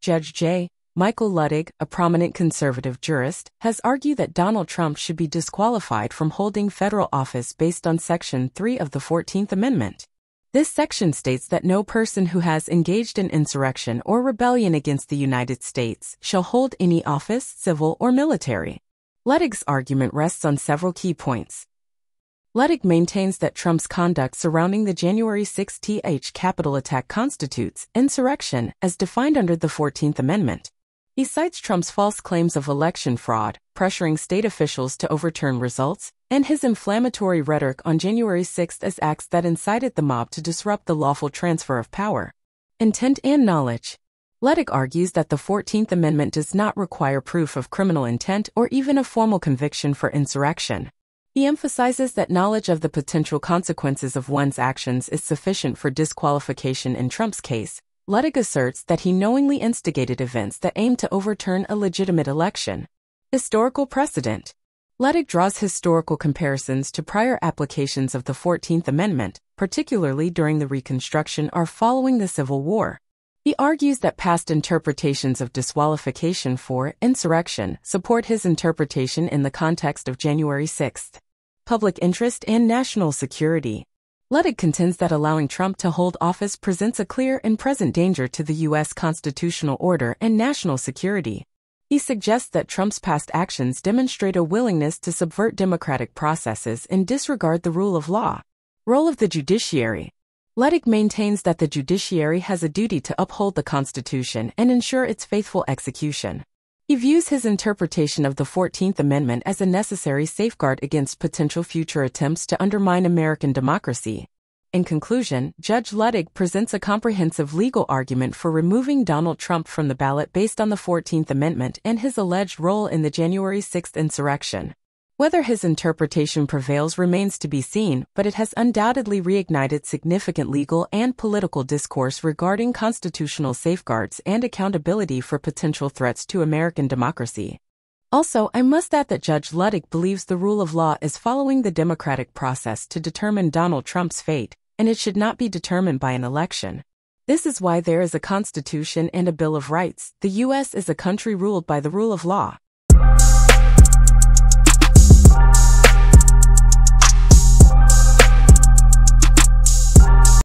Judge J. Michael Luttig, a prominent conservative jurist, has argued that Donald Trump should be disqualified from holding federal office based on Section 3 of the 14th Amendment. This section states that no person who has engaged in insurrection or rebellion against the United States shall hold any office, civil or military. Luttig's argument rests on several key points. Luttig maintains that Trump's conduct surrounding the January 6 th Capitol attack constitutes insurrection as defined under the 14th Amendment. He cites Trump's false claims of election fraud, pressuring state officials to overturn results, and his inflammatory rhetoric on January 6 as acts that incited the mob to disrupt the lawful transfer of power. Intent and knowledge. Luttig argues that the 14th Amendment does not require proof of criminal intent or even a formal conviction for insurrection. He emphasizes that knowledge of the potential consequences of one's actions is sufficient for disqualification in Trump's case, Luttig asserts that he knowingly instigated events that aimed to overturn a legitimate election. Historical precedent. Luttig draws historical comparisons to prior applications of the 14th Amendment, particularly during the Reconstruction or following the Civil War. He argues that past interpretations of disqualification for insurrection support his interpretation in the context of January 6. Public interest and national security. Luttig contends that allowing Trump to hold office presents a clear and present danger to the U.S. constitutional order and national security. He suggests that Trump's past actions demonstrate a willingness to subvert democratic processes and disregard the rule of law. Role of the judiciary. Luttig maintains that the judiciary has a duty to uphold the Constitution and ensure its faithful execution. He views his interpretation of the 14th Amendment as a necessary safeguard against potential future attempts to undermine American democracy. In conclusion, Judge Luttig presents a comprehensive legal argument for removing Donald Trump from the ballot based on the 14th Amendment and his alleged role in the January 6 insurrection. Whether his interpretation prevails remains to be seen, but it has undoubtedly reignited significant legal and political discourse regarding constitutional safeguards and accountability for potential threats to American democracy. Also, I must add that Judge Luttig believes the rule of law is following the democratic process to determine Donald Trump's fate, and it should not be determined by an election. This is why there is a Constitution and a Bill of Rights. The U.S. is a country ruled by the rule of law.